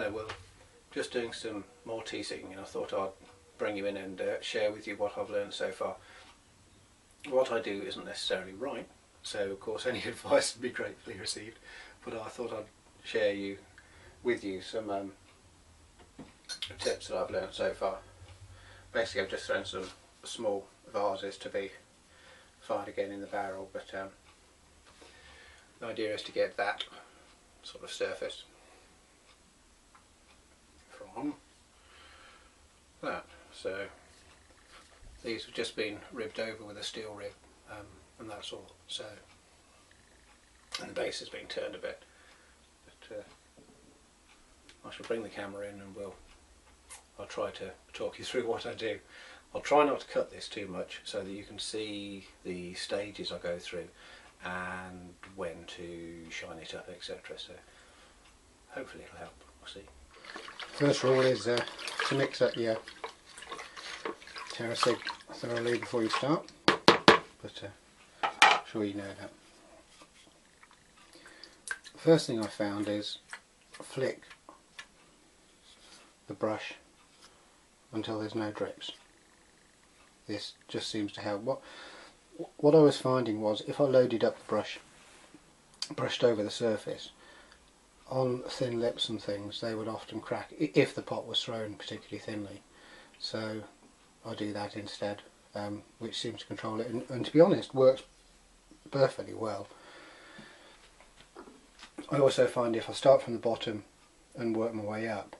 Hello Will, just doing some more teasing and I thought I'd bring you in and uh, share with you what I've learned so far. What I do isn't necessarily right, so of course any advice would be gratefully received, but I thought I'd share you with you some um, tips that I've learned so far. Basically I've just thrown some small vases to be fired again in the barrel, but um, the idea is to get that sort of surface from that. So these have just been ribbed over with a steel rib um, and that's all. So and the base has been turned a bit. But uh, I shall bring the camera in and we'll I'll try to talk you through what I do. I'll try not to cut this too much so that you can see the stages I go through and when to shine it up etc. So hopefully it'll help. We'll see. First rule is uh, to mix up your TerraSig thoroughly before you start, but uh, I'm sure you know that. First thing I found is flick the brush until there's no drips. This just seems to help. What what I was finding was if I loaded up the brush, brushed over the surface, on thin lips and things they would often crack if the pot was thrown particularly thinly. So I do that instead um, which seems to control it and, and, to be honest works perfectly well. I also find if I start from the bottom and work my way up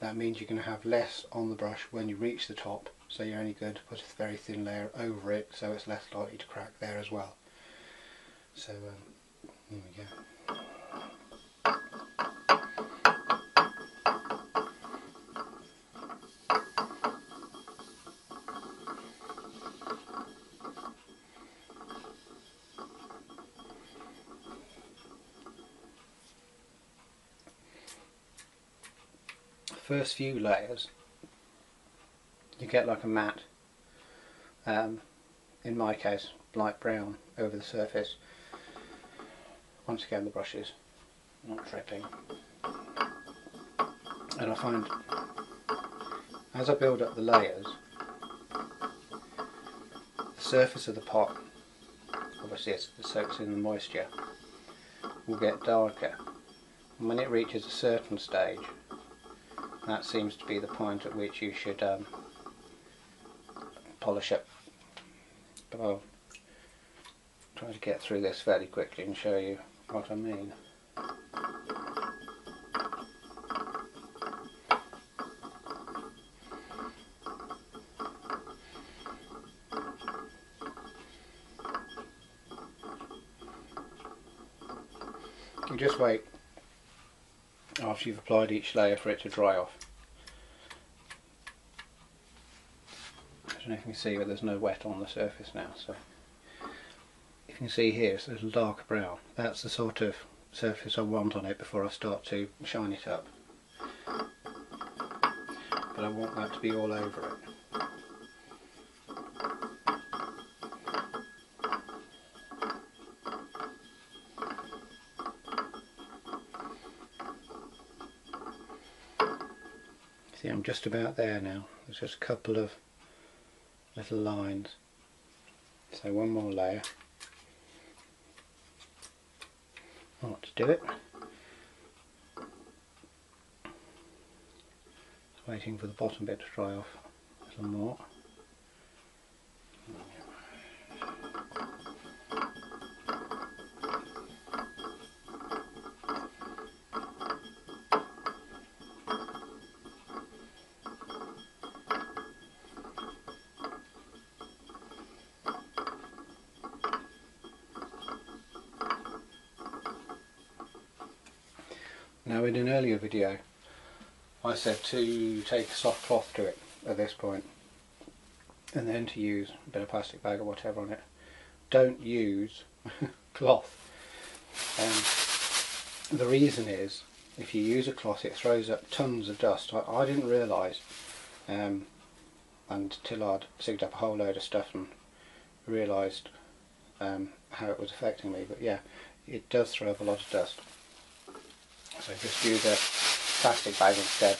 that means you're going to have less on the brush when you reach the top so you're only going to put a very thin layer over it so it's less likely to crack there as well. So um, there we go first few layers you get like a matte um, in my case light brown over the surface. Once again the brush is not dripping. And I find as I build up the layers the surface of the pot obviously it soaks in the moisture will get darker. And when it reaches a certain stage that seems to be the point at which you should um, polish up but I'll try to get through this fairly quickly and show you what I mean. You just wait after you've applied each layer for it to dry off. I don't know if you can see but there's no wet on the surface now so if you can see here it's a little darker brown that's the sort of surface I want on it before I start to shine it up but I want that to be all over it. See I'm just about there now. There's just a couple of little lines. So one more layer. I want to do it. Just waiting for the bottom bit to dry off a little more. Now in an earlier video I said to take a soft cloth to it at this point and then to use a bit of plastic bag or whatever on it. Don't use cloth. Um, the reason is if you use a cloth it throws up tons of dust. I, I didn't realise um, until I'd sigged up a whole load of stuff and realised um, how it was affecting me but yeah it does throw up a lot of dust. So just use a plastic bag instead.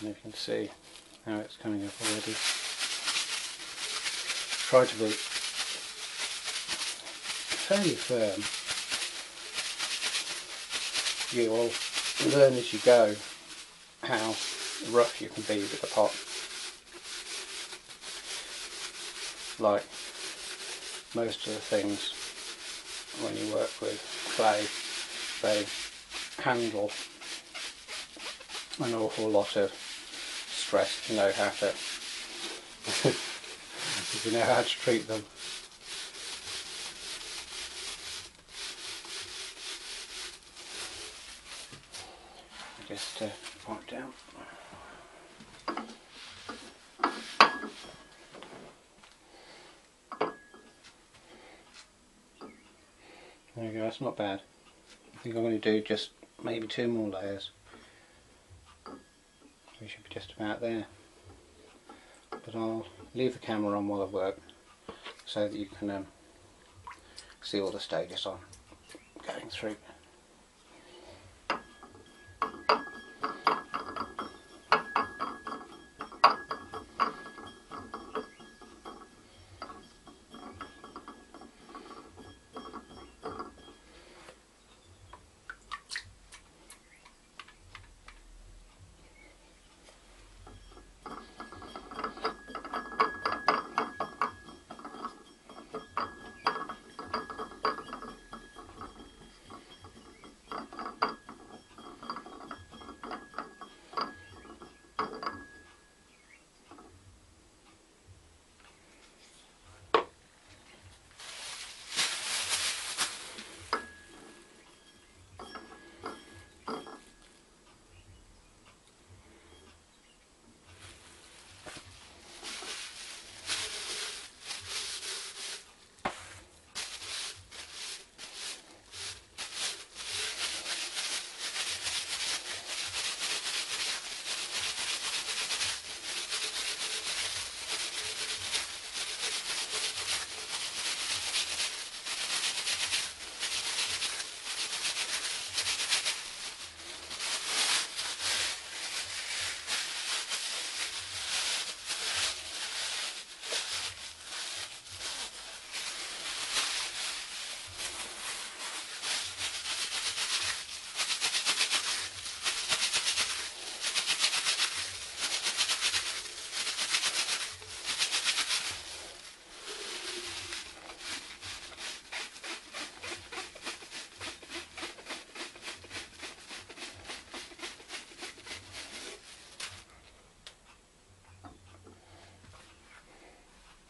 And you can see how it's coming up already. Try to be fairly firm. You will learn as you go how rough you can be with the pot. Like most of the things when you work with clay, they handle an awful lot of stress you know how to you know how to treat them. Just uh, point down. There you go, that's not bad. I think I'm going to do just maybe two more layers. We should be just about there. But I'll leave the camera on while I work so that you can um, see all the stages I'm going through.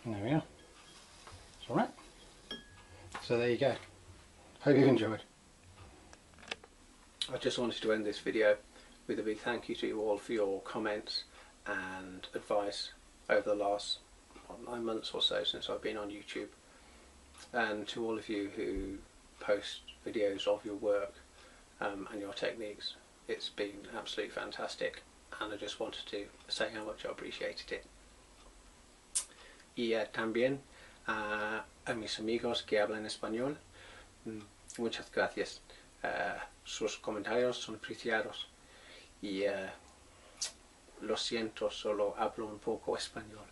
There we are. It's alright. So there you go. Hope you've enjoyed. I just wanted to end this video with a big thank you to you all for your comments and advice over the last what, nine months or so since I've been on YouTube and to all of you who post videos of your work um, and your techniques it's been absolutely fantastic and I just wanted to say how much I appreciated it y uh, también a mis amigos que hablan español mm, muchas gracias uh, sus comentarios son apreciados y uh, lo siento, solo hablo un poco español.